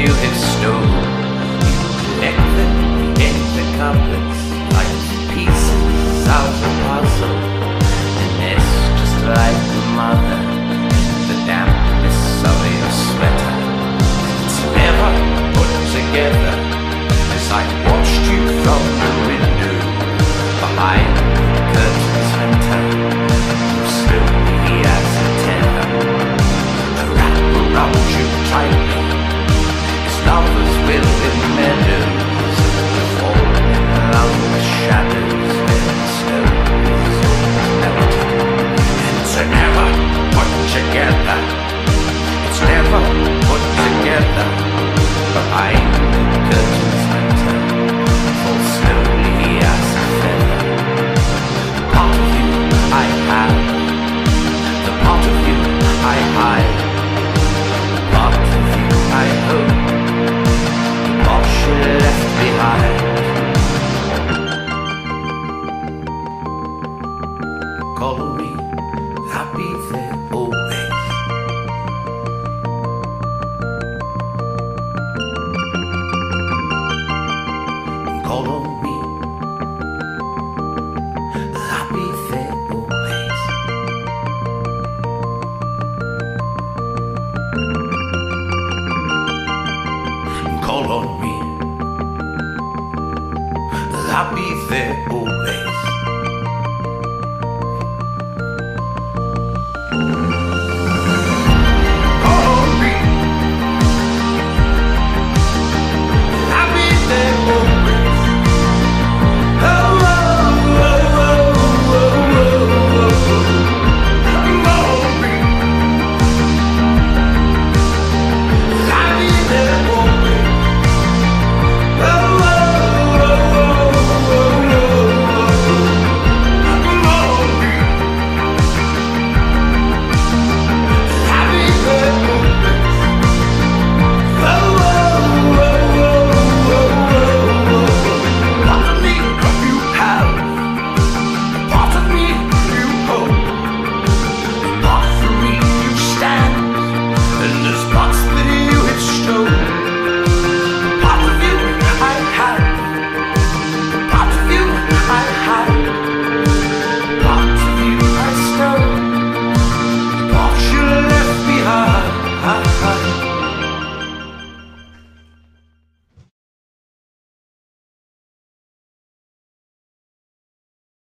You collect stolen. collect the comets. I All on me. I'll be always.